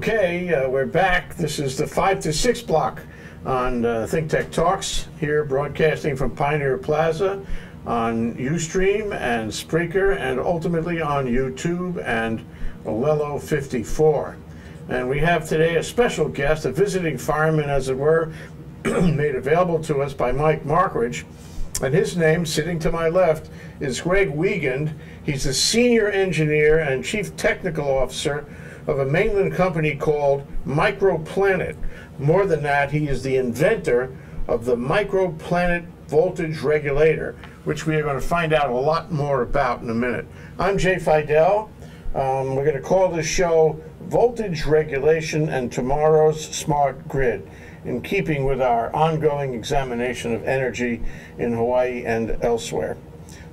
Okay, uh, we're back. This is the 5 to 6 block on uh, Think Tech Talks, here broadcasting from Pioneer Plaza on Ustream and Spreaker, and ultimately on YouTube and Olelo 54. And we have today a special guest, a visiting fireman, as it were, made available to us by Mike Markridge. And his name, sitting to my left, is Greg Wiegand. He's the senior engineer and chief technical officer of a mainland company called Microplanet. More than that, he is the inventor of the Microplanet voltage regulator, which we are going to find out a lot more about in a minute. I'm Jay Fidell. Um, we're going to call this show Voltage Regulation and Tomorrow's Smart Grid, in keeping with our ongoing examination of energy in Hawaii and elsewhere.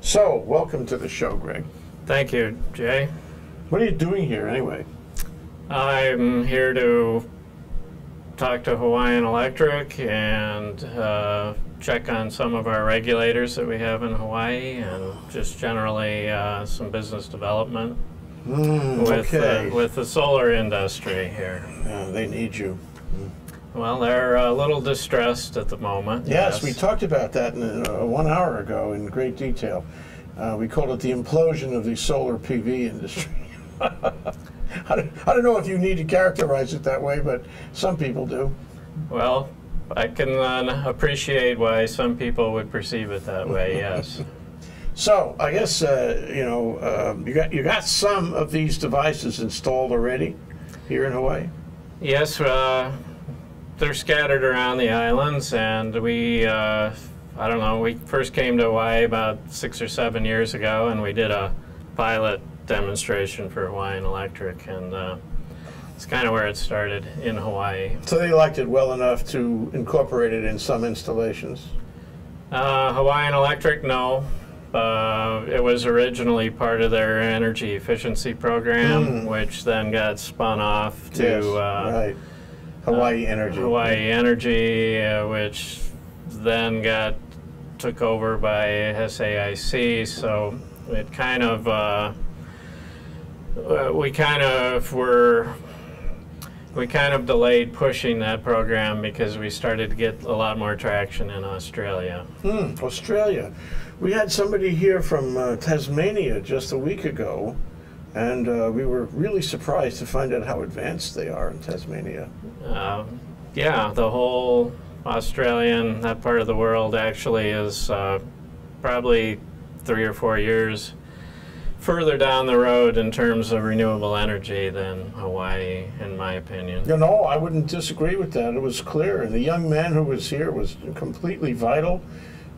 So, welcome to the show, Greg. Thank you, Jay. What are you doing here anyway? I'm here to talk to Hawaiian Electric and uh, check on some of our regulators that we have in Hawaii and just generally uh, some business development Mm, with, okay. uh, with the solar industry here. Yeah, they need you. Well, they're a little distressed at the moment. Yes, we talked about that in, uh, one hour ago in great detail. Uh, we called it the implosion of the solar PV industry. I, don't, I don't know if you need to characterize it that way, but some people do. Well, I can uh, appreciate why some people would perceive it that way, yes. So I guess uh, you know um, you got you got some of these devices installed already here in Hawaii. Yes, uh, they're scattered around the islands, and we, uh, I don't know, we first came to Hawaii about six or seven years ago, and we did a pilot demonstration for Hawaiian Electric, and uh, it's kind of where it started in Hawaii. So they liked it well enough to incorporate it in some installations. Uh, Hawaiian Electric, no. Uh, it was originally part of their energy efficiency program, Mm. which then got spun off to yes, uh, right. Hawaii Energy. Hawaii Energy, uh, which then got took over by SAIC. So it kind of uh, we kind of were we kind of delayed pushing that program because we started to get a lot more traction in Australia. Hmm, Australia. We had somebody here from uh, Tasmania just a week ago, and uh, we were really surprised to find out how advanced they are in Tasmania. Uh, yeah, the whole Australian that part of the world actually is uh, probably three or four years further down the road in terms of renewable energy than Hawaii, in my opinion. You know, I wouldn't disagree with that. It was clear. The young man who was here was completely vital,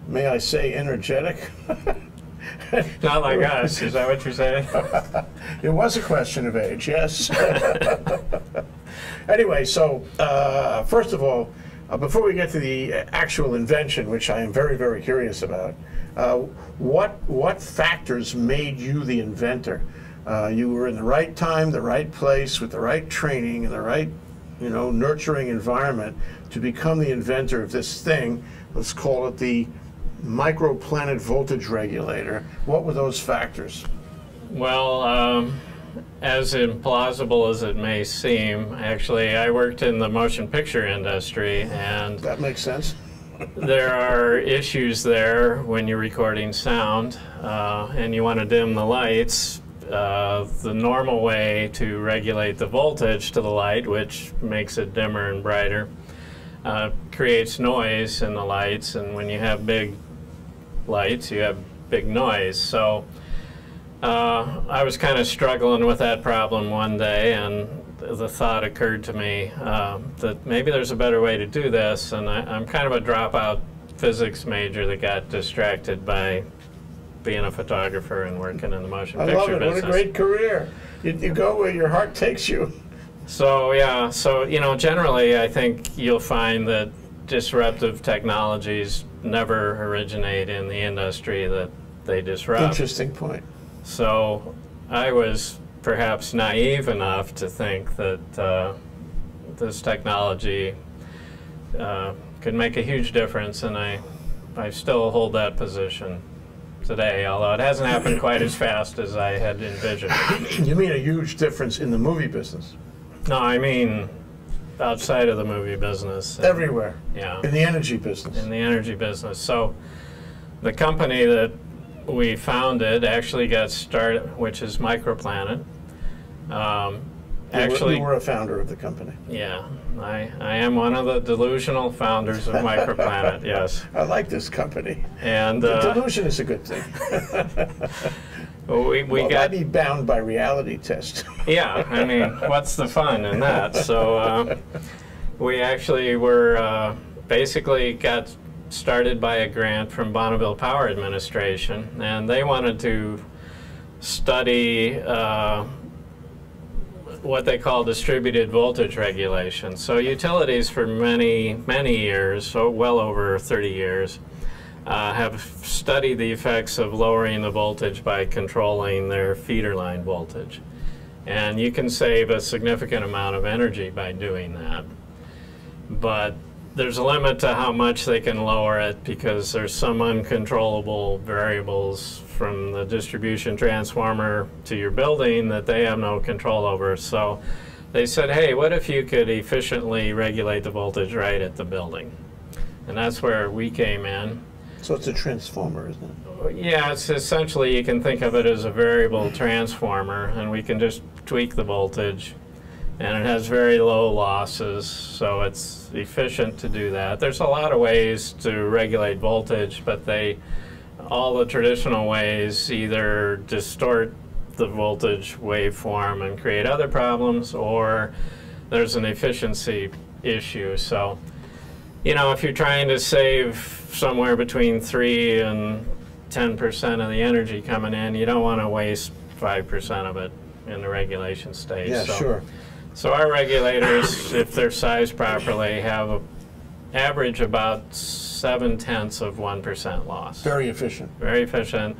may I say, energetic. Not like us, is that what you're saying? It was a question of age, yes. anyway, so uh, first of all, uh, before we get to the actual invention, which I am very, very curious about, uh, what what factors made you the inventor? Uh, you were in the right time, the right place, with the right training, and the right, you know, nurturing environment to become the inventor of this thing. Let's call it the microplanet voltage regulator. What were those factors? Well, um, as implausible as it may seem, actually, I worked in the motion picture industry, and That makes sense. There are issues there when you're recording sound uh, and you want to dim the lights. Uh, the normal way to regulate the voltage to the light, which makes it dimmer and brighter, uh, creates noise in the lights. And when you have big lights, you have big noise. So uh, I was kind of struggling with that problem one day, and the thought occurred to me uh, that maybe there's a better way to do this. And I, I'm kind of a dropout physics major that got distracted by being a photographer and working in the motion I picture love it. business. What a great career. You, you go where your heart takes you. So yeah, so you know, generally, I think you'll find that disruptive technologies never originate in the industry that they disrupt. Interesting point. So I was perhaps naive enough to think that uh, this technology uh, could make a huge difference, and I, I still hold that position today, although it hasn't happened quite as fast as I had envisioned. You mean a huge difference in the movie business? No, I mean outside of the movie business. Everywhere. Yeah. In the energy business. in the energy business. So the company that we founded actually got started, which is Microplanet. Um, You were- actually, You were a founder of the company. yeah, I, I am one of the delusional founders of Microplanet, yes. I like this company. And uh, Delusion is a good thing. we, we well, got be bound by reality test. Yeah, I mean, what's the fun in that? So uh, we actually were uh, basically got started by a grant from Bonneville Power Administration, and they wanted to study uh, what they call distributed voltage regulation. So utilities for many, many years, so well over 30 years, uh, have studied the effects of lowering the voltage by controlling their feeder line voltage. And you can save a significant amount of energy by doing that. But there's a limit to how much they can lower it because there's some uncontrollable variables from the distribution transformer to your building that they have no control over. So they said, hey, what if you could efficiently regulate the voltage right at the building? And that's where we came in. so it's a transformer, isn't it? Yeah, it's essentially you can think of it as a variable transformer, and we can just tweak the voltage, and it has very low losses, so it's efficient to do that. There's a lot of ways to regulate voltage, but they all the traditional ways either distort the voltage waveform and create other problems, or there's an efficiency issue. So, you know, if you're trying to save somewhere between three and 10% of the energy coming in, you don't want to waste 5% of it in the regulation stage. Yeah, so, sure. So our regulators, if they're sized properly, have a average about seven tenths of 1% loss. Very efficient. Very efficient.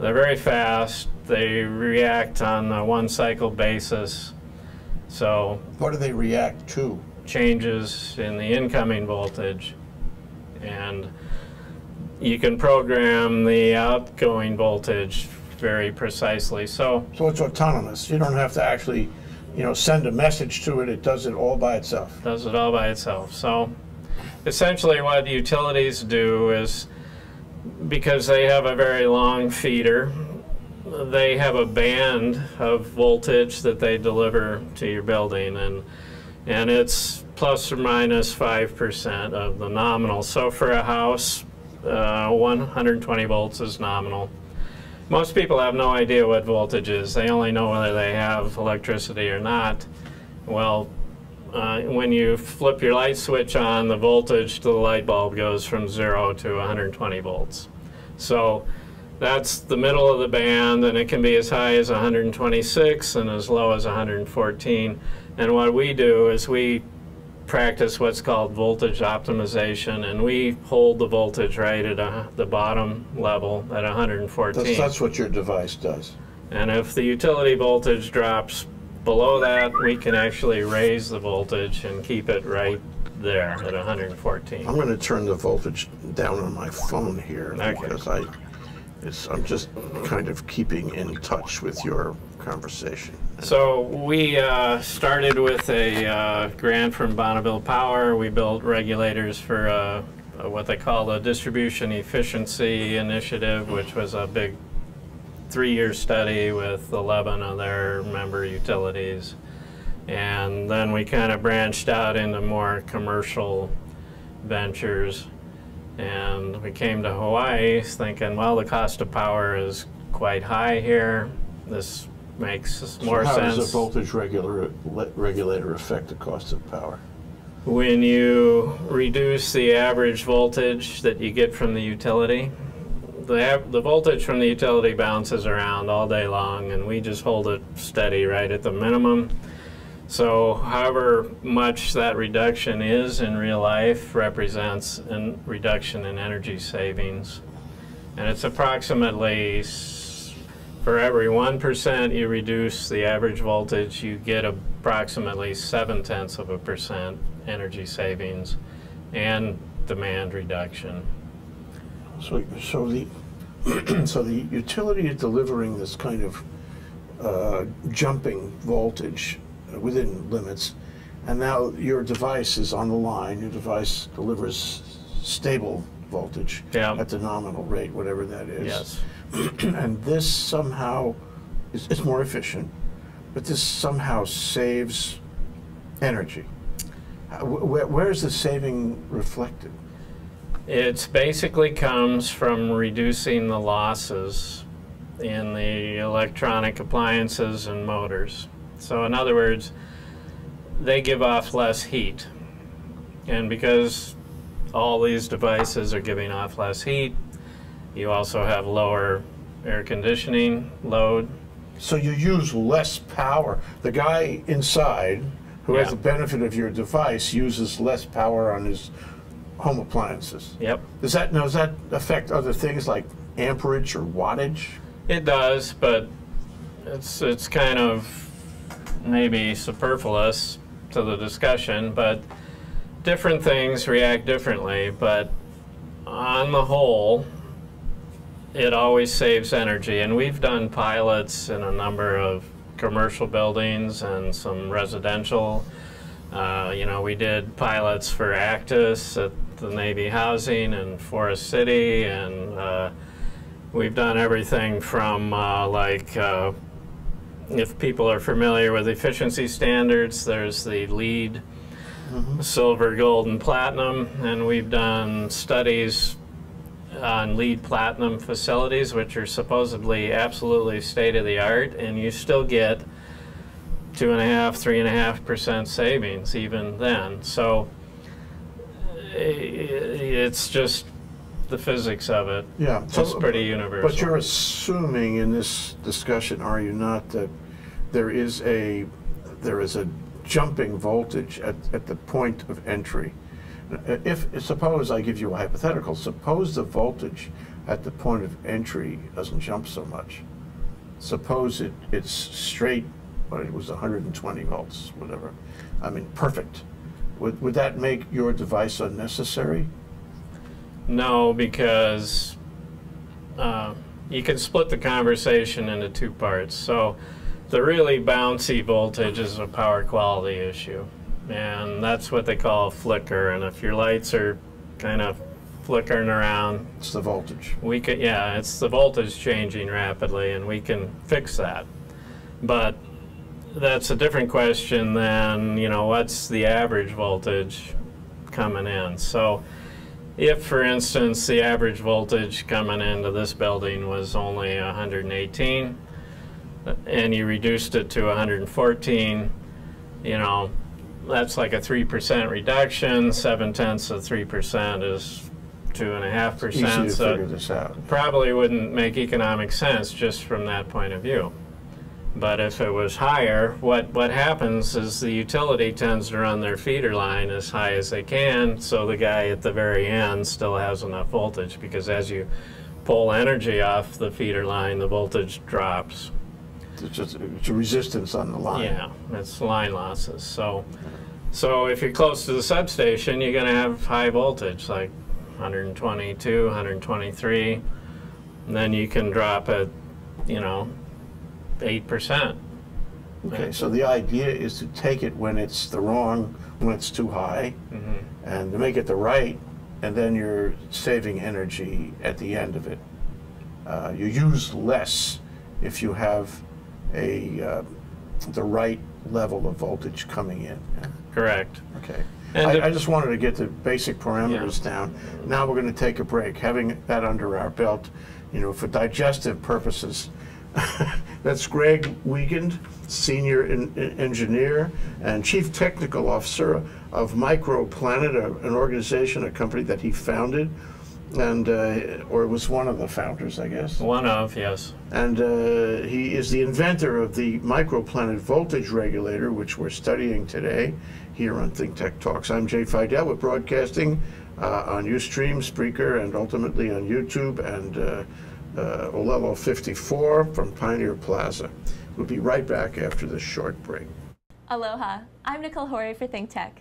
They're very fast. They react on a one cycle basis. So What do they react to? changes in the incoming voltage and you can program the outgoing voltage very precisely. So So it's autonomous. You don't have to actually, you know, send a message to it. It does it all by itself. does it all by itself. So essentially what the utilities do is because they have a very long feeder, they have a band of voltage that they deliver to your building and and it's plus or minus 5% of the nominal. So for a house, uh, 120 volts is nominal. Most people have no idea what voltage is. They only know whether they have electricity or not. Well, uh, when you flip your light switch on, the voltage to the light bulb goes from zero to 120 volts. So that's the middle of the band, and it can be as high as 126 and as low as 114. And what we do is we practice what's called voltage optimization, and we hold the voltage right at a, the bottom level at 114. That's, that's what your device does. And if the utility voltage drops below that, we can actually raise the voltage and keep it right there at 114. I'm going to turn the voltage down on my phone here Okay. because I, it's, I'm just kind of keeping in touch with your conversation. So we uh, started with a uh, grant from Bonneville Power. We built regulators for uh, what they call the Distribution Efficiency Initiative, which was a big three-year study with 11 of their member utilities. And then we kind of branched out into more commercial ventures. And we came to Hawaii thinking, well, the cost of power is quite high here. This makes more so how sense. does a voltage regulator, le- regulator affect the cost of power? When you reduce the average voltage that you get from the utility, the, the voltage from the utility bounces around all day long, and we just hold it steady right at the minimum. So, however much that reduction is in real life represents a reduction in energy savings. And it's approximately for every 1% you reduce the average voltage, you get approximately 7 tenths of a percent energy savings and demand reduction. So, so the, so the utility is delivering this kind of uh, jumping voltage within limits, and now your device is on the line. Your device delivers stable voltage Yeah. at the nominal rate, whatever that is. Yes. and this somehow is, is more efficient, but this somehow saves energy. Uh, Where, where is the saving reflected? It basically comes from reducing the losses in the electronic appliances and motors. So, in other words, they give off less heat. And because all these devices are giving off less heat, you also have lower air conditioning load. So you use less power. The guy inside, who has the benefit of your device, uses less power on his home appliances. Yep, Does that now does that affect other things like amperage or wattage? it does, but it's it's kind of maybe superfluous to the discussion, but different things react differently, but on the whole, it always saves energy. And we've done pilots in a number of commercial buildings and some residential. Uh, you know, we did pilots for Actus at the Navy Housing and Forest City, and uh, we've done everything from uh, like uh, if people are familiar with efficiency standards, there's the LEED, silver, gold, and platinum, and we've done studies on LEED platinum facilities, which are supposedly absolutely state of the art, and you still get two and a half, three and a half percent savings even then. So eh, it's just the physics of it. Yeah, It's pretty universal. But you're assuming in this discussion, are you not, that there is a there is a jumping voltage at, at the point of entry? If suppose I give you a hypothetical, suppose the voltage at the point of entry doesn't jump so much. Suppose it, it's straight, but it was 120 volts, whatever. I mean, perfect. Would, would that make your device unnecessary? No, because uh, you can split the conversation into two parts. So the really bouncy voltage is a power quality issue. And that's what they call a flicker. And if your lights are kind of flickering around, It's the voltage. we could, yeah, it's the voltage changing rapidly, and we can fix that. But that's a different question than, you know, what's the average voltage coming in? So if, for instance, the average voltage coming into this building was only 118, and you reduced it to 114, you know, that's like a 3% reduction. Seven tenths of 3% is 2.5%. So figure this out. probably wouldn't make economic sense just from that point of view. But if it was higher, what, what happens is the utility tends to run their feeder line as high as they can, so the guy at the very end still has enough voltage, because as you pull energy off the feeder line, the voltage drops. It's just it's resistance on the line. Yeah, it's line losses. So, so if you're close to the substation, you're going to have high voltage, like 122, 123. And then you can drop it, you know, 8%. Okay, so the idea is to take it when it's the wrong, when it's too high, Mhm. and to make it the right, and then you're saving energy at the end of it. Uh, you use less if you have a uh, the right level of voltage coming in. Yeah, Correct. Okay. I, I just wanted to get the basic parameters down. Now we're going to take a break. Having that under our belt, you know, for digestive purposes. That's Greg Wiegand, Senior en- en- Engineer and Chief Technical Officer of MicroPlanet, a- an organization, a company that he founded, and uh, or was one of the founders, I guess. One of, yes. And uh, he is the inventor of the microplanet voltage regulator, which we're studying today here on Think Tech Talks. I'm Jay Fidell. We're broadcasting uh, on Ustream, Spreaker, and ultimately on YouTube and uh, uh, Olelo 54 from Pioneer Plaza. We'll be right back after this short break. Aloha, I'm Nicole Horry for Think Tech.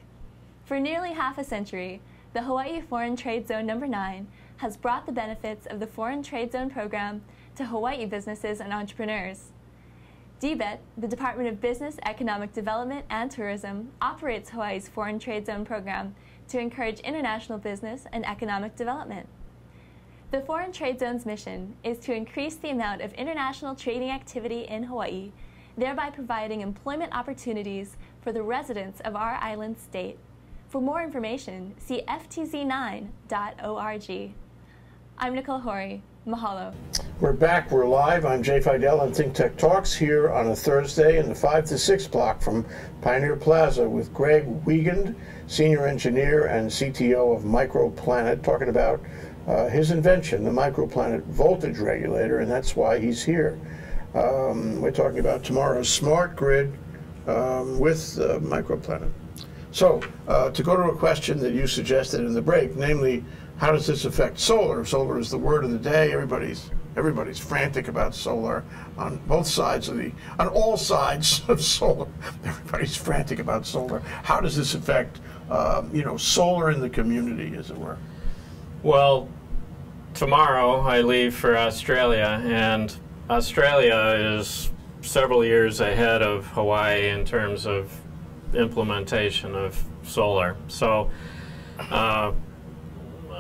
For nearly half a century, the Hawaii Foreign Trade Zone Number 9 has brought the benefits of the Foreign Trade Zone program to Hawaii businesses and entrepreneurs. DBEDT, the Department of Business, Economic Development, and Tourism, operates Hawaii's Foreign Trade Zone program to encourage international business and economic development. The Foreign Trade Zone's mission is to increase the amount of international trading activity in Hawaii, thereby providing employment opportunities for the residents of our island state. For more information, see ftz9.org. I'm Nicole Horry. Mahalo. We're back. We're live. I'm Jay Fidell on Think Tech Talks here on a Thursday in the 5 to 6 block from Pioneer Plaza with Greg Wiegand, Senior Engineer and CTO of Microplanet, talking about uh, his invention, the Microplanet Voltage Regulator, and that's why he's here. Um, we're talking about tomorrow's smart grid um, with uh, Microplanet. So, uh, to go to a question that you suggested in the break, namely, how does this affect solar? Solar is the word of the day. Everybody's everybody's frantic about solar on both sides of the on all sides of solar. Everybody's frantic about solar. How does this affect um, you know solar in the community, as it were? Well, tomorrow I leave for Australia, and Australia is several years ahead of Hawaii in terms of implementation of solar. So. Uh,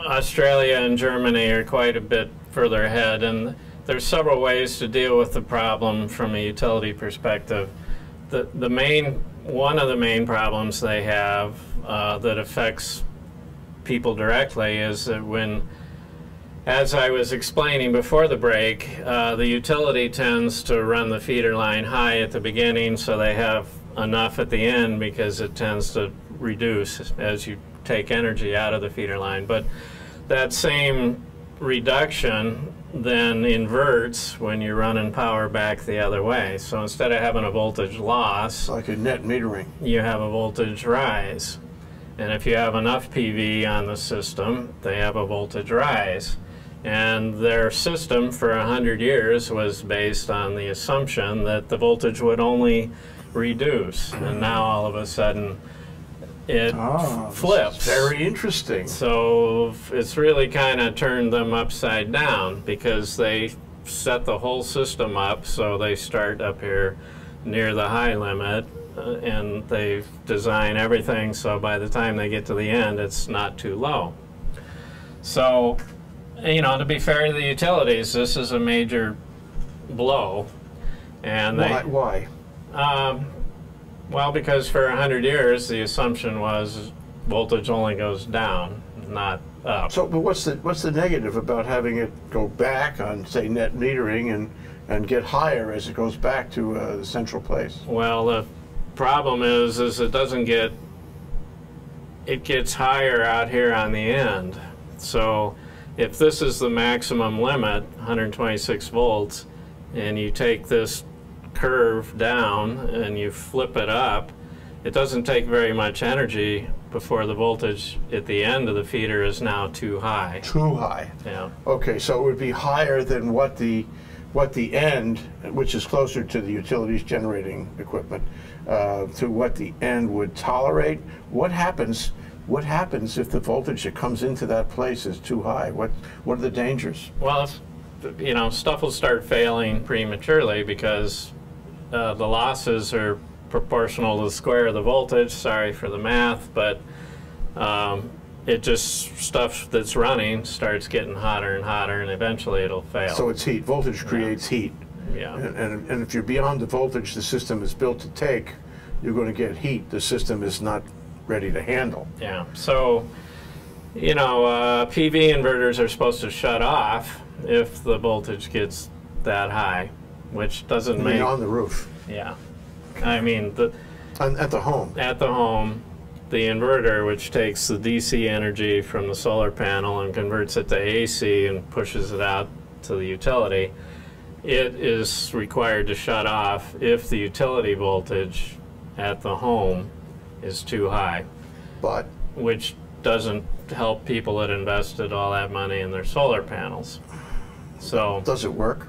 Australia and Germany are quite a bit further ahead, and there's several ways to deal with the problem from a utility perspective. The, the main, one of the main problems they have uh, that affects people directly is that when, as I was explaining before the break, uh, the utility tends to run the feeder line high at the beginning so they have enough at the end because it tends to reduce as you take energy out of the feeder line. But that same reduction then inverts when you're running power back the other way. So instead of having a voltage loss, like a net metering, you have a voltage rise. And if you have enough PV on the system, they have a voltage rise. And their system for 100 years was based on the assumption that the voltage would only reduce. And now all of a sudden, it Ah, flips. Very interesting. So it's really kind of turned them upside down because they set the whole system up so they start up here near the high limit uh, and they design everything so by the time they get to the end it's not too low. So, you know, to be fair to the utilities, this is a major blow. And they, Why? Why? Um, well, because for 100 years, the assumption was voltage only goes down, not up. So, but what's the what's the negative about having it go back on, say, net metering and and get higher as it goes back to uh, the central place? Well, the problem is, is it doesn't get, it gets higher out here on the end. So if this is the maximum limit, 126 volts, and you take this curve down and you flip it up, it doesn't take very much energy before the voltage at the end of the feeder is now too high. Too high. Yeah. Okay, so it would be higher than what the what the end, which is closer to the utilities generating equipment, uh, to what the end would tolerate. What happens? What happens if the voltage that comes into that place is too high? What what are the dangers? Well, you know, stuff will start failing prematurely because uh, the losses are proportional to the square of the voltage. Sorry for the math, but um, it just stuff that's running starts getting hotter and hotter, and eventually it'll fail. So it's heat. Voltage creates heat. yeah. And, and, and if you're beyond the voltage the system is built to take, you're going to get heat the system is not ready to handle. Yeah. So, you know, uh, PV inverters are supposed to shut off if the voltage gets that high, which doesn't make. mean, on the roof, yeah. I mean, the, on, at the home. at the home, the inverter, which takes the DC energy from the solar panel and converts it to AC and pushes it out to the utility, it is required to shut off if the utility voltage at the home is too high, But which doesn't help people that invested all that money in their solar panels. So, does it work?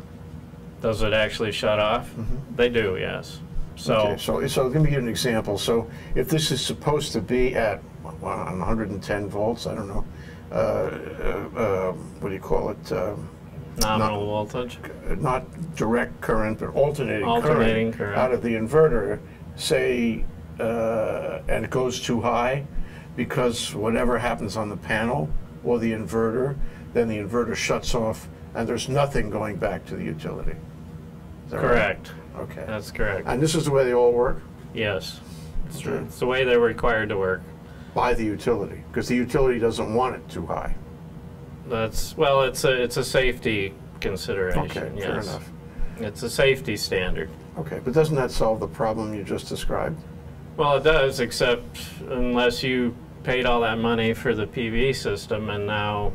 Does it actually shut off? They do, yes. So, Okay, so, so let me give you an example. So if this is supposed to be at well, 110 volts, I don't know, uh, uh, uh, what do you call it? Um, Nominal Not- voltage. not direct current, but alternating, Alternating current, current. out of the inverter, say, uh, and it goes too high because whatever happens on the panel or the inverter, then the inverter shuts off and there's nothing going back to the utility. That right? Correct. Okay. That's correct. And this is the way they all work Yes. It's, Okay. it's the way they're required to work. by the utility because the utility doesn't want it too high. That's well, it's a it's a safety consideration. Okay, yes. fair enough. It's a safety standard. Okay, but doesn't that solve the problem you just described? Well, it does, except unless you paid all that money for the PV system, and now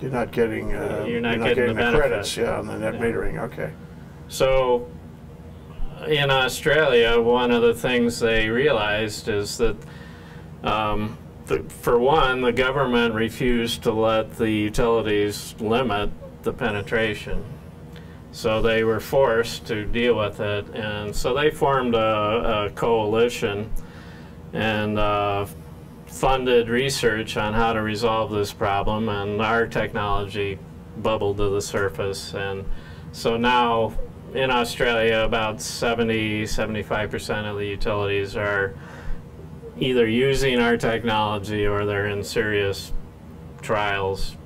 You're not getting, uh, You're not getting the benefit. credits, yeah, on the net Yeah. metering. Okay. So, in Australia, one of the things they realized is that, um, the, for one, the government refused to let the utilities limit the penetration. So they were forced to deal with it, and so they formed a, a coalition and uh, funded research on how to resolve this problem, and our technology bubbled to the surface. And so now in Australia, about 70 75% of the utilities are either using our technology or they're in serious trials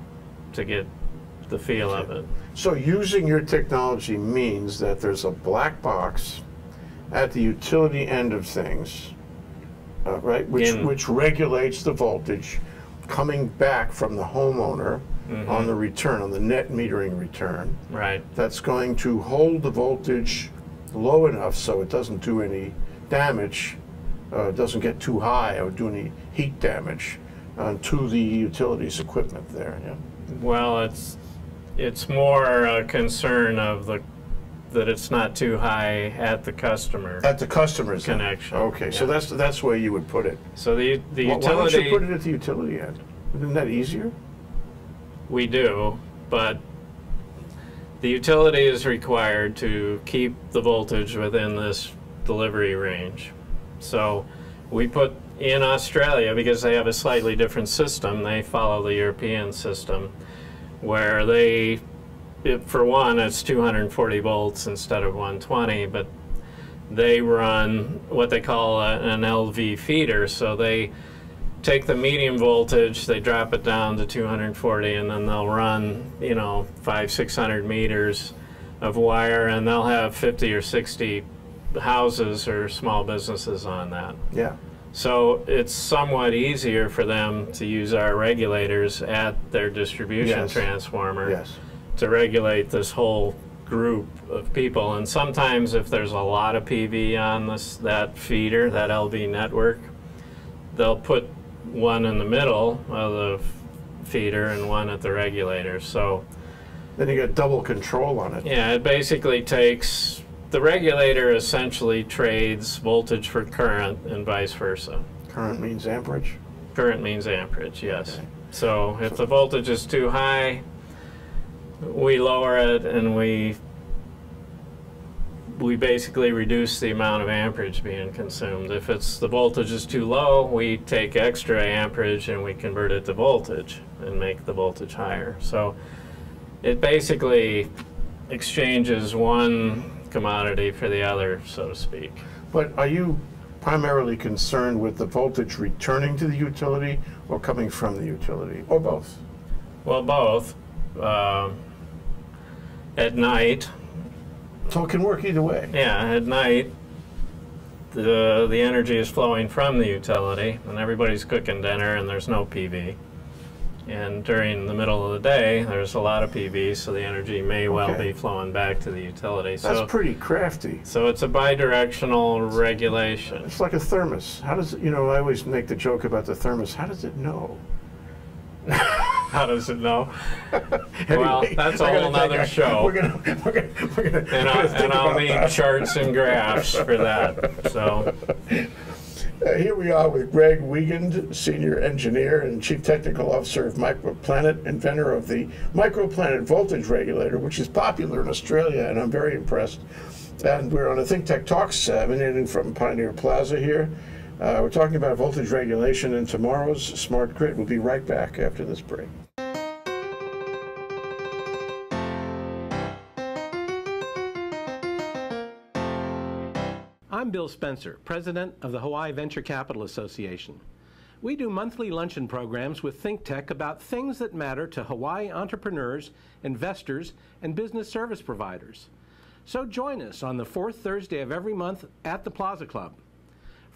to get the feel of it. So using your technology means that there's a black box at the utility end of things, uh, right? Which, In- which regulates the voltage coming back from the homeowner Mm-hmm. on the return, on the net metering return. Right. That's going to hold the voltage low enough so it doesn't do any damage, uh, doesn't get too high or do any heat damage uh, to the utilities equipment there. Yeah. Well, it's it's more a concern of the that it's not too high at the customer. At the customer's end. Connection, Okay, so that's that's where you would put it. So the the Why- Why don't you utility put it at the utility end? Isn't that easier? We do, but the utility is required to keep the voltage within this delivery range. So we put in Australia because they have a slightly different system. They follow the European system where they for one, it's 240 volts instead of 120, but they run what they call a, an LV feeder. So they take the medium voltage, they drop it down to 240, and then they'll run, you know, five, 600 meters of wire, and they'll have 50 or 60 houses or small businesses on that. Yeah. So it's somewhat easier for them to use our regulators at their distribution Yes. transformer Yes. to regulate this whole group of people. And sometimes if there's a lot of PV on this that feeder, that LV network, they'll put one in the middle of the feeder and one at the regulator. So Then you get double control on it. yeah, it basically takes the regulator essentially trades voltage for current and vice versa. Current means amperage. Current means amperage, yes. Okay. So if the voltage is too high, we lower it and we we basically reduce the amount of amperage being consumed. If it's the voltage is too low, we take extra amperage and we convert it to voltage and make the voltage higher. So it basically exchanges one commodity for the other, so to speak. But are you primarily concerned with the voltage returning to the utility or coming from the utility, or both? Well, both. Um, at night, So it can work either way. yeah, at night, the the energy is flowing from the utility, and everybody's cooking dinner, and there's no PV. And during the middle of the day, there's a lot of PV, so the energy may well Okay. be flowing back to the utility. That's So, pretty crafty. so it's a bidirectional regulation. It's like a thermos. How does it, you know, I always make the joke about the thermos. How does it know? How does it know? Well, that's a whole I- show. We're gonna, we're gonna, we're gonna. And, I, and I'll need that. charts and graphs for that. So. Uh, here we are with Greg Wiegand, Senior Engineer and Chief Technical Officer of Microplanet, inventor of the Microplanet Voltage Regulator, which is popular in Australia, and I'm very impressed. And we're on a Think Tech Talks, uh, emanating from Pioneer Plaza here. Uh, we're talking about voltage regulation and tomorrow's smart grid. We'll be right back after this break. I'm Bill Spencer, president of the Hawaii Venture Capital Association. We do monthly luncheon programs with ThinkTech about things that matter to Hawaii entrepreneurs, investors, and business service providers. So join us on the fourth Thursday of every month at the Plaza Club.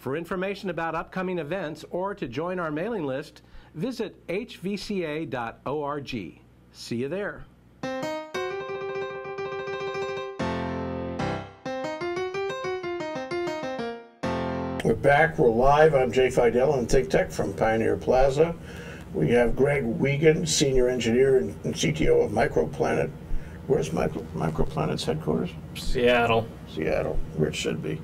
For information about upcoming events or to join our mailing list, visit hvca.org. See you there. We're back. We're live. I'm Jay Fidell and Think Tech from Pioneer Plaza. We have Greg Wiegand, Senior Engineer and CTO of Microplanet. Where's Micro, Microplanet's headquarters? Seattle. Seattle, where it should be,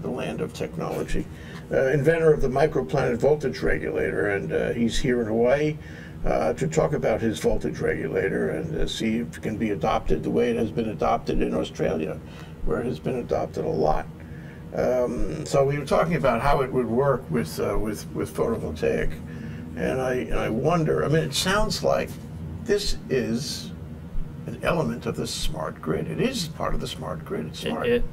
the land of technology. Uh, inventor of the Microplanet voltage regulator, and uh, he's here in Hawaii uh, to talk about his voltage regulator and uh, see if it can be adopted the way it has been adopted in Australia, where it has been adopted a lot. Um, so we were talking about how it would work with uh, with with photovoltaic, and I and I wonder. I mean, it sounds like this is an element of the smart grid. It is part of the smart grid. It's smart. It,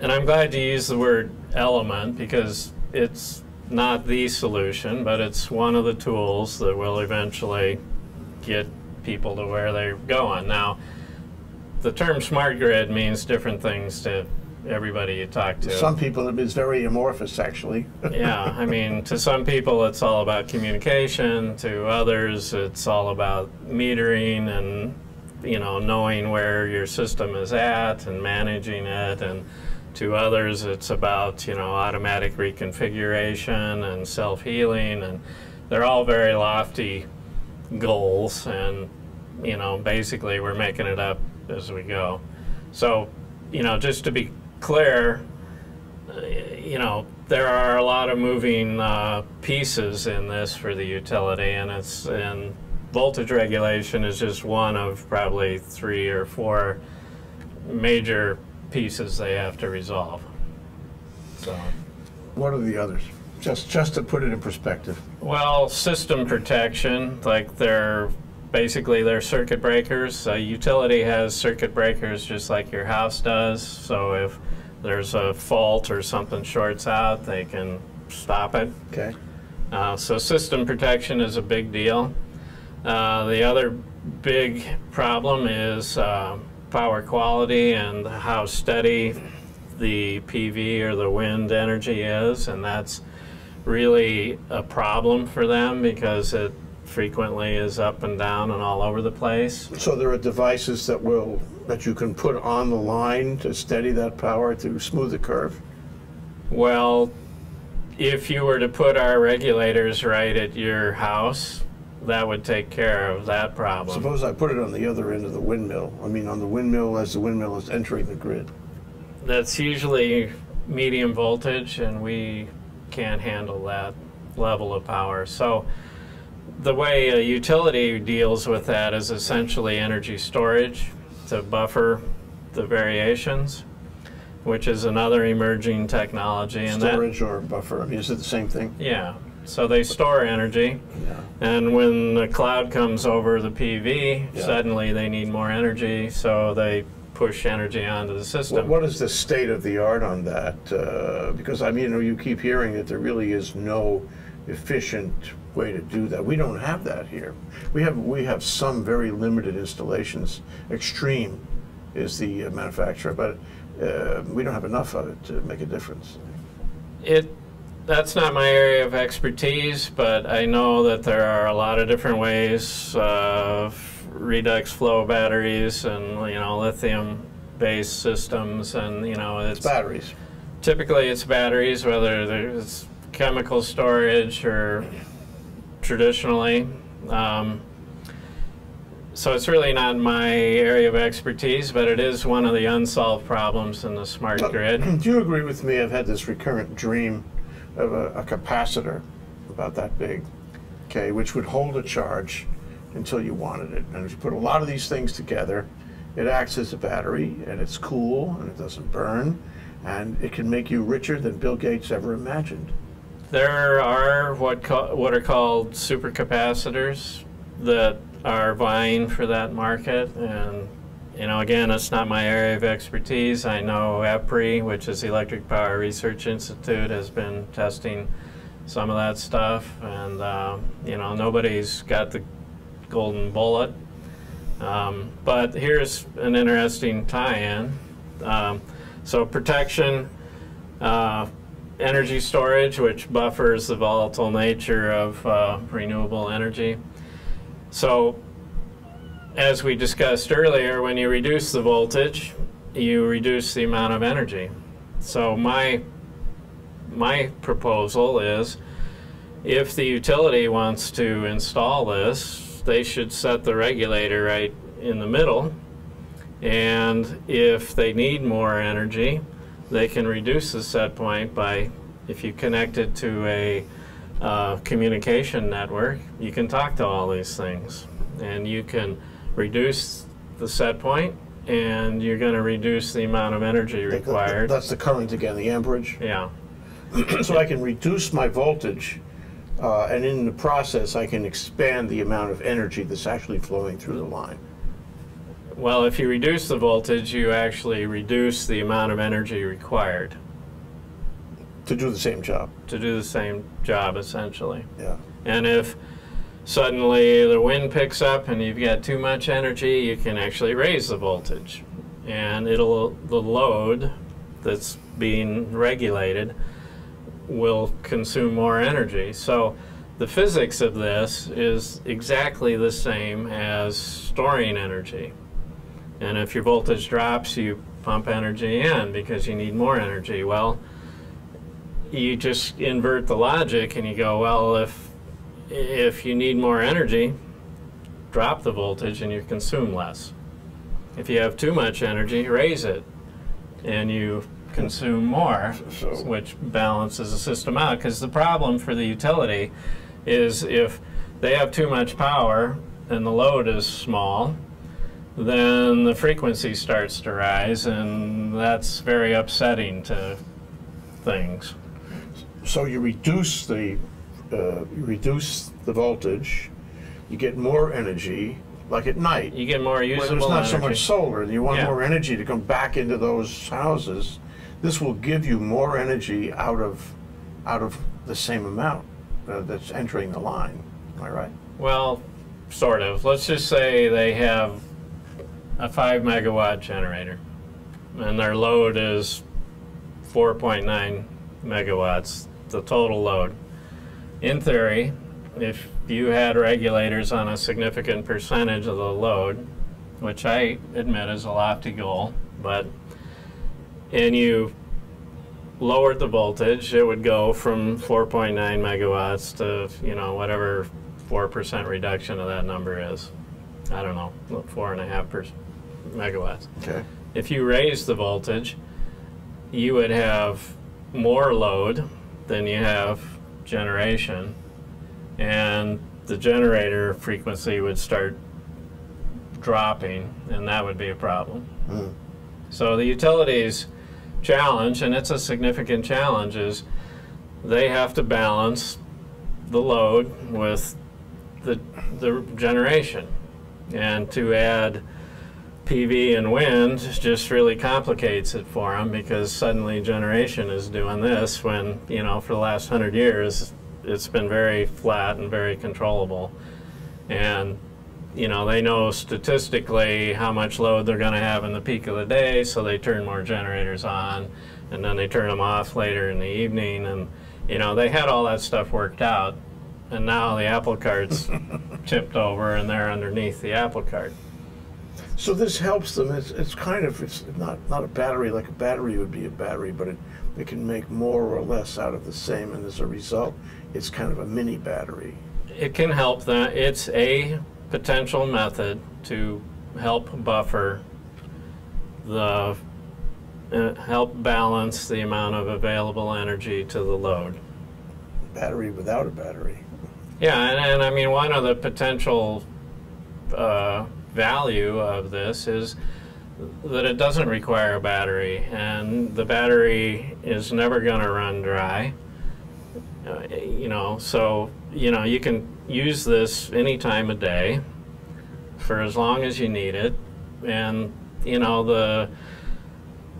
and I'm glad to use the word element because it's not the solution, but it's one of the tools that will eventually get people to where they're going. Now, the term smart grid means different things to everybody you talk to. Some people it's very amorphous, actually. yeah, I mean, to some people it's all about communication. To others, it's all about metering and you know knowing where your system is at and managing it. And to others, it's about you know automatic reconfiguration and self healing, and they're all very lofty goals. And you know, basically, we're making it up as we go. So, you know, just to be clear, you know, there are a lot of moving uh, pieces in this for the utility, and it's and voltage regulation is just one of probably three or four major pieces they have to resolve. So, what are the others? Just just to put it in perspective. Well, system protection, like they're basically they're circuit breakers. A utility has circuit breakers just like your house does. So if there's a fault or something shorts out, they can stop it. Okay. Uh, so system protection is a big deal. Uh, the other big problem is uh, power quality and how steady the PV or the wind energy is, and that's really a problem for them because it frequently is up and down and all over the place. So there are devices that will that you can put on the line to steady that power to smooth the curve. Well, if you were to put our regulators right at your house, that would take care of that problem. Suppose I put it on the other end of the windmill. I mean, on the windmill as the windmill is entering the grid. That's usually medium voltage, and we can't handle that level of power. So the way a utility deals with that is essentially energy storage to buffer the variations, which is another emerging technology. And storage that, or buffer, I mean, is it the same thing? Yeah. So they store energy, yeah. and when the cloud comes over the PV, yeah. suddenly they need more energy, so they push energy onto the system. what is the state of the art on that? Uh, because I mean, you, know, you keep hearing that there really is no efficient way to do that. We don't have that here. We have we have some very limited installations. Xtreme is the uh, manufacturer, but uh, we don't have enough of it to make a difference. It that's not my area of expertise, but I know that there are a lot of different ways of redox flow batteries and you know lithium based systems and you know it's, it's batteries. Typically it's batteries whether there's chemical storage or traditionally. Um, so it's really not my area of expertise, but it is one of the unsolved problems in the smart grid. Do you agree with me? I've had this recurrent dream of a, a capacitor about that big, okay, which would hold a charge until you wanted it. And if you put a lot of these things together, it acts as a battery, and it's cool, and it doesn't burn, and it can make you richer than Bill Gates ever imagined. There are what what are called supercapacitors that are vying for that market, and you know, again, it's not my area of expertise. I know EPRI, which is the Electric Power Research Institute, has been testing some of that stuff, and uh, you know, nobody's got the golden bullet. Um, but here's an interesting tie-in. Um, so protection, uh, energy storage, which buffers the volatile nature of uh, renewable energy. So as we discussed earlier, when you reduce the voltage, you reduce the amount of energy. So my my proposal is if the utility wants to install this, they should set the regulator right in the middle. And if they need more energy, they can reduce the set point by, if you connect it to a uh, communication network, you can talk to all these things. And you can reduce the set point and you're going to reduce the amount of energy required. That's the current again, the amperage. Yeah. so I can reduce my voltage, uh, and in the process, I can expand the amount of energy that's actually flowing through the line. Well, if you reduce the voltage, you actually reduce the amount of energy required to do the same job. To do the same job, essentially. Yeah. And if suddenly the wind picks up and you've got too much energy, you can actually raise the voltage. And it'll the load that's being regulated will consume more energy. So the physics of this is exactly the same as storing energy. And if your voltage drops, you pump energy in because you need more energy. Well, you just invert the logic and you go, well, if if you need more energy, drop the voltage and you consume less. If you have too much energy, raise it and you consume more, So- which balances the system out. Because the problem for the utility is if they have too much power and the load is small, then the frequency starts to rise, and that's very upsetting to things. So you reduce the uh, reduce the voltage, you get more energy, like at night. You get more usable there's not energy. so much solar, and you want Yeah. more energy to come back into those houses. This will give you more energy out of out of the same amount uh, that's entering the line. Am I right? Well, sort of. Let's just say they have a five megawatt generator and their load is 4.9 megawatts, the total load. In theory, if you had regulators on a significant percentage of the load, which I admit is a lofty goal, but and you lowered the voltage, it would go from 4.9 megawatts to, you know, whatever 4% reduction of that number is. I don't know, four and a half percent megawatts. Okay. If you raise the voltage, you would have more load than you have generation, and the generator frequency would start dropping, and that would be a problem. Mm. So the utilities challenge, and it's a significant challenge, is they have to balance the load with the, the generation. And to add PV and wind just really complicates it for them because suddenly generation is doing this when, you know, for the last hundred years it's been very flat and very controllable. And you know, they know statistically how much load they're going to have in the peak of the day, so they turn more generators on, and then they turn them off later in the evening, and you know, they had all that stuff worked out, and now the apple cart's tipped over, and they're underneath the apple cart. So this helps them. It's, it's kind of it's not not a battery like a battery would be a battery, but it they can make more or less out of the same, and as a result, it's kind of a mini battery. It can help that. It's a potential method to help buffer the uh, help balance the amount of available energy to the load. Battery without a battery. Yeah, and, and I mean, one of the potential uh, value of this is that it doesn't require a battery, and the battery is never going to run dry. Uh, you know, so you know you can use this any time of day for as long as you need it, and you know, the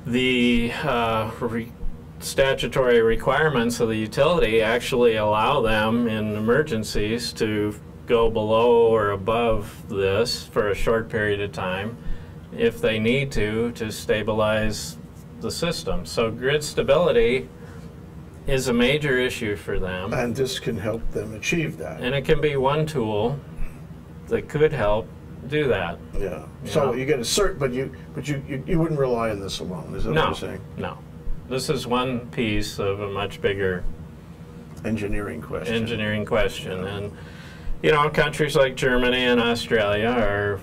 the uh, re- statutory requirements of the utility actually allow them in emergencies to go below or above this for a short period of time if they need to to stabilize the system. So grid stability is a major issue for them. And this can help them achieve that. And it can be one tool that could help do that. Yeah. So Yeah. you get a cert, but you but you, you, you wouldn't rely on this alone. Is that what No, you're saying? no. This is one piece of a much bigger Engineering question. engineering question. And, you know, countries like Germany and Australia are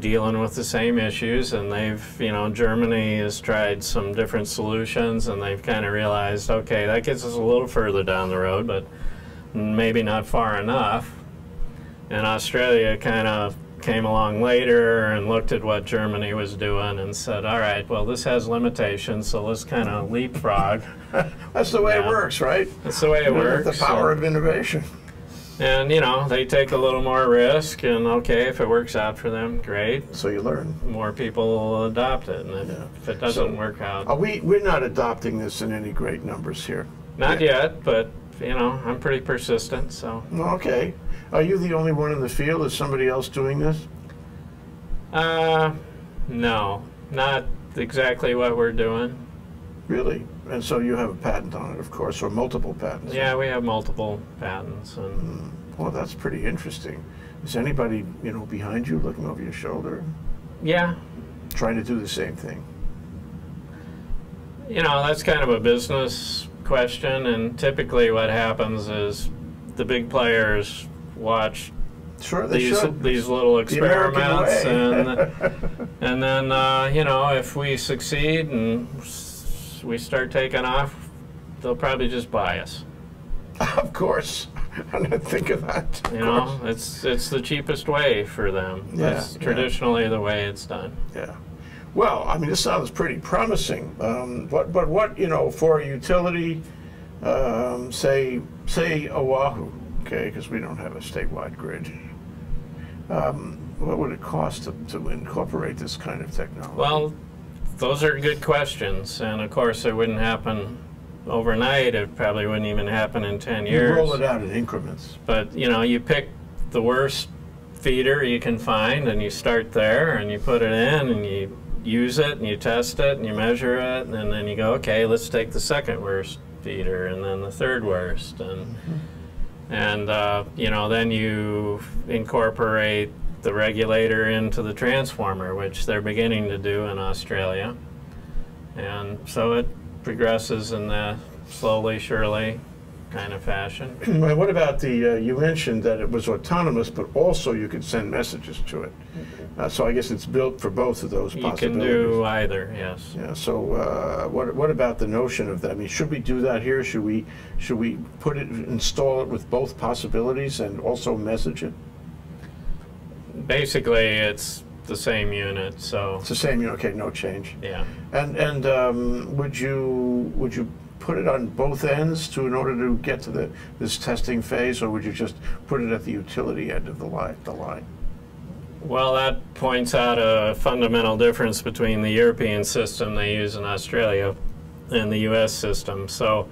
dealing with the same issues, and they've, you know, Germany has tried some different solutions, and they've kind of realized, okay, that gets us a little further down the road, but maybe not far enough. And Australia kind of came along later and looked at what Germany was doing and said, all right, well, this has limitations, so let's kind of leapfrog. That's the way it works, right? That's the way it works. The power and- of innovation. And you know, they take a little more risk, and okay, if it works out for them, great. So you learn. More people will adopt it, and if, Yeah. if it doesn't So- work out, Are we we're not adopting this in any great numbers here. not yeah. yet. But you know, I'm pretty persistent, so Okay. Are you the only one in the field? Is somebody else doing this? uh, no, not exactly what we're doing. Really? And so you have a patent on it, of course, or multiple patents. Yeah, we have multiple patents, and Well, that's pretty interesting. Is anybody, you know, behind you looking over your shoulder, yeah, trying to do the same thing? you know, that's kind of a business question, and typically what happens is the big players watch Sure, these should. these little experiments way. and and then uh, you know if we succeed and we start taking off they'll probably just buy us of course. I didn't think of that. Of you course. know it's it's the cheapest way for them Yeah, that's yeah. traditionally the way it's done Yeah. Well, I mean, this sounds pretty promising. Um, but but what you know for a utility, um, say say Oahu, okay, because we don't have a statewide grid. Um, what would it cost to, to incorporate this kind of technology? well those are good questions and of course it wouldn't happen overnight it probably wouldn't even happen in 10 years. you roll it out in increments. But you know, you pick the worst feeder you can find, and you start there, and you put it in, and you use it, and you test it, and you measure it, and then you go, okay, let's take the second worst feeder, and then the third worst, and and uh, you know, then you incorporate the regulator into the transformer, which they're beginning to do in Australia, and so it progresses in that slowly, surely kind of fashion. Well, what about the? Uh, you mentioned that it was autonomous, but also you could send messages to it. Uh, so I guess it's built for both of those possibilities. You can do either, yes. Yeah. So uh, what what about the notion of that? I mean, should we do that here? Should we should we put it install it with both possibilities and also message it? Basically, it's the same unit, so It's the same. Know, okay, no change. yeah. And and um, would you would you put it on both ends to in order to get to the this testing phase, or would you just put it at the utility end of the line? The line. Well, that points out a fundamental difference between the European system they use in Australia and the U.S. system. So,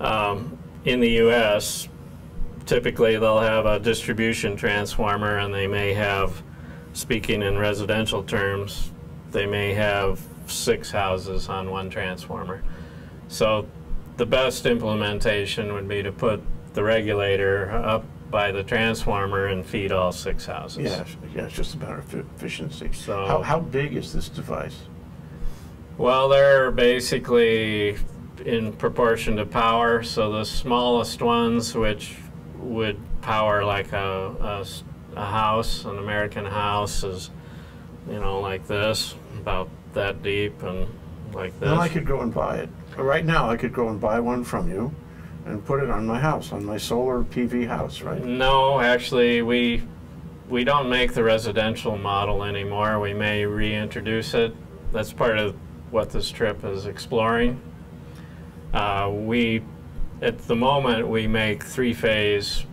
um, in the U.S., typically they'll have a distribution transformer, and they may have, speaking in residential terms, they may have six houses on one transformer. So, the best implementation would be to put the regulator up by the transformer and feed all six houses. Yeah, yeah. It's just a matter of efficiency. So- how how big is this device? Well, they're basically in proportion to power. So the smallest ones, which would power like a a house, an American house, is you know like this, about that deep and like this. Then I could go and buy it. Right now, I could go and buy one from you, and put it on my house, on my solar PV house, right? No, actually, we we don't make the residential model anymore. We may reintroduce it. That's part of what this trip is exploring. Uh, we, at the moment, we make three-phase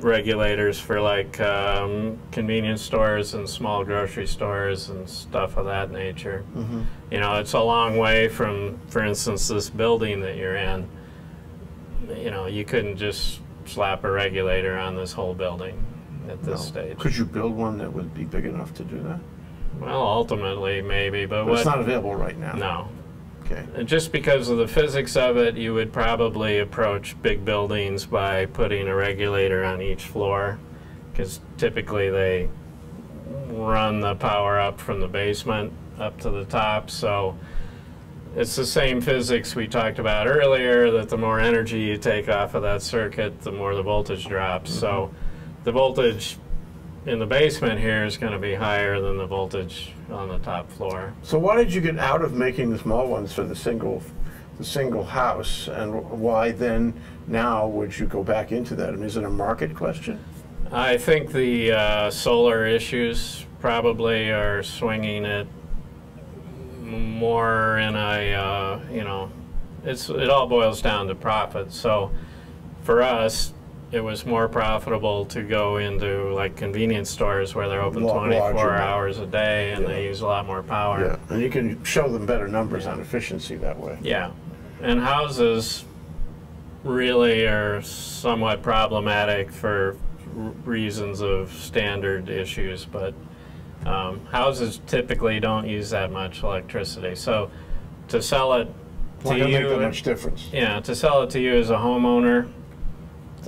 regulators for like um, convenience stores and small grocery stores and stuff of that nature. Mm-hmm. You know, it's a long way from, for instance, this building that you're in. You know, you couldn't just slap a regulator on this whole building at this stage. Could you build one that would be big enough to do that? Well, ultimately, maybe, but, But what? it's not available right now. no. Okay. Just because of the physics of it, you would probably approach big buildings by putting a regulator on each floor, because typically they run the power up from the basement up to the top. So it's the same physics we talked about earlier that the more energy you take off of that circuit, the more the voltage drops. So mm-hmm. the voltage in the basement here is going to be higher than the voltage on the top floor. So why did you get out of making the small ones for the single, the single house, and why then now would you go back into that? I mean, is it a market question? I think the uh, solar issues probably are swinging it more in a, uh, you know, it's, it all boils down to profit. So for us, it was more profitable to go into like convenience stores where they're open Lar- 24 larger. hours a day and they use a lot more power. Yeah, and you can show them better numbers on efficiency that way. Yeah, and houses really are somewhat problematic for reasons of standard issues, but um, houses typically don't use that much electricity. So to sell it to gonna make that you, much difference. yeah, to sell it to you as a homeowner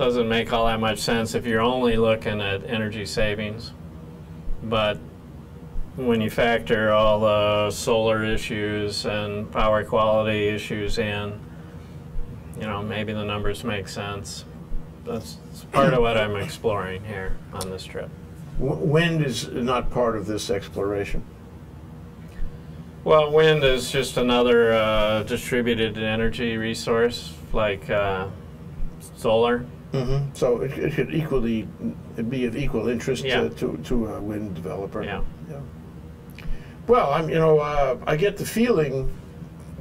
doesn't make all that much sense if you're only looking at energy savings. But when you factor all the solar issues and power quality issues in, you know, maybe the numbers make sense. That's, that's part of what I'm exploring here on this trip. Wind is not part of this exploration. Well, wind is just another uh, distributed energy resource like uh, solar. Mm-hmm. So it, it could equally be of equal interest Yeah. to, to, to a wind developer. Yeah. Well, I'm, you know, uh, I get the feeling,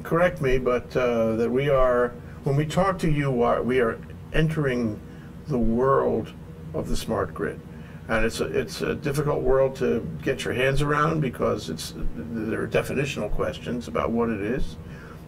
correct me, but uh, that we are, when we talk to you, uh, we are entering the world of the smart grid. And it's a, it's a difficult world to get your hands around because it's, there are definitional questions about what it is.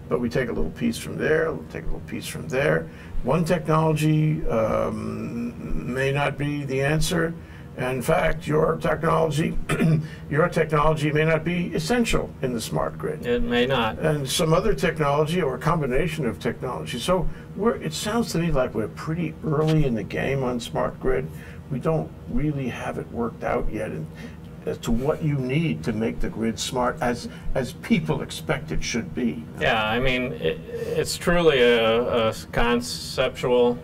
But we take a little piece from there, we'll take a little piece from there. One technology um, may not be the answer. In fact, your technology, your technology may not be essential in the smart grid It may not. and some other technology or a combination of technology. So we're, it sounds to me like we're pretty early in the game on smart grid. We don't really have it worked out yet in, as to what you need to make the grid smart as, as people expect it should be. Yeah, I mean, it, it's truly a, a conceptual,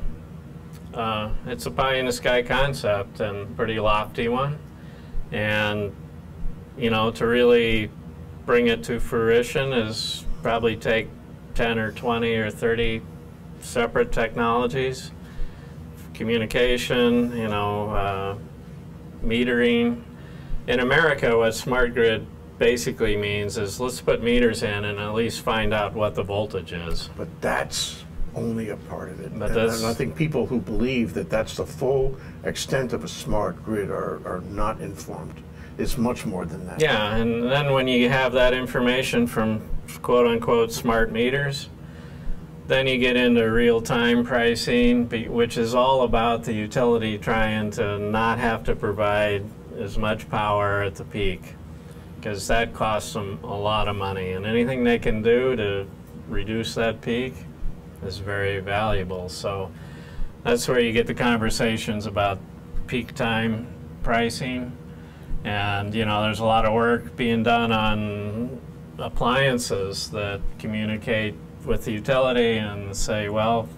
uh, it's a pie in the sky concept and pretty lofty one. And, you know, to really bring it to fruition is probably take 10 or 20 or 30 separate technologies. Communication, you know, uh, metering. In America, what smart grid basically means is let's put meters in and at least find out what the voltage is. But that's only a part of it. But and, and I think people who believe that that's the full extent of a smart grid are, are not informed. It's much more than that. Yeah, and then when you have that information from quote unquote smart meters, then you get into real time pricing, which is all about the utility trying to not have to provide as much power at the peak. Because that costs them a lot of money, and anything they can do to reduce that peak is very valuable. So that's where you get the conversations about peak time pricing. And, you know, there's a lot of work being done on appliances that communicate with the utility and say, well,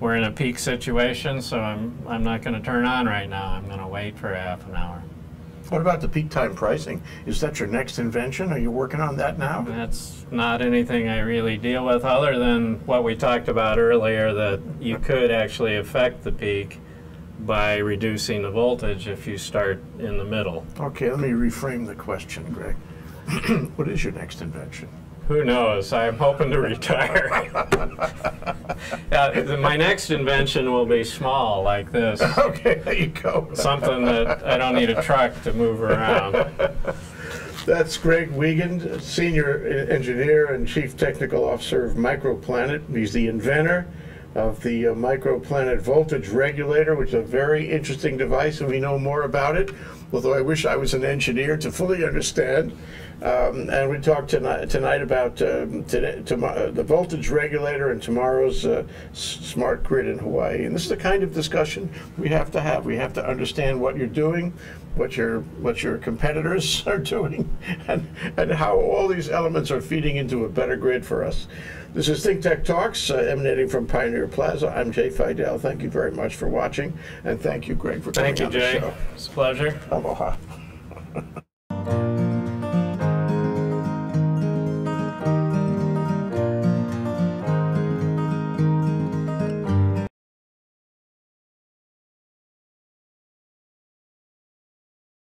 we're in a peak situation, so I'm, I'm not going to turn on right now. I'm going to wait for half an hour. What about the peak time pricing? Is that your next invention? Are you working on that now? That's not anything I really deal with other than what we talked about earlier that you could actually affect the peak by reducing the voltage if you start in the middle. Okay, let me reframe the question, Greg. what is your next invention? Who knows? I'm hoping to retire. Th- my next invention will be small, like this. Okay, there you go. Something that I don't need a truck to move around. That's Greg Wiegand, Senior Engineer and Chief Technical Officer of Microplanet. He's the inventor of the uh, Microplanet Voltage Regulator, which is a very interesting device, and we know more about it, although I wish I was an engineer to fully understand. Um, and we talked tonight, tonight about um, today, tomo- uh, the voltage regulator and tomorrow's uh, smart grid in Hawaii. And this is the kind of discussion we have to have. We have to understand what you're doing, what your what your competitors are doing, and, and how all these elements are feeding into a better grid for us. This is Think Tech Talks, uh, emanating from Pioneer Plaza. I'm Jay Fidell. Thank you very much for watching, and thank you, Greg, for coming Thank you, on the Jay. show. It's a pleasure. Aloha.